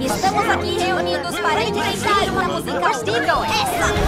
Estamos aqui reunidos para inventar uma música essa!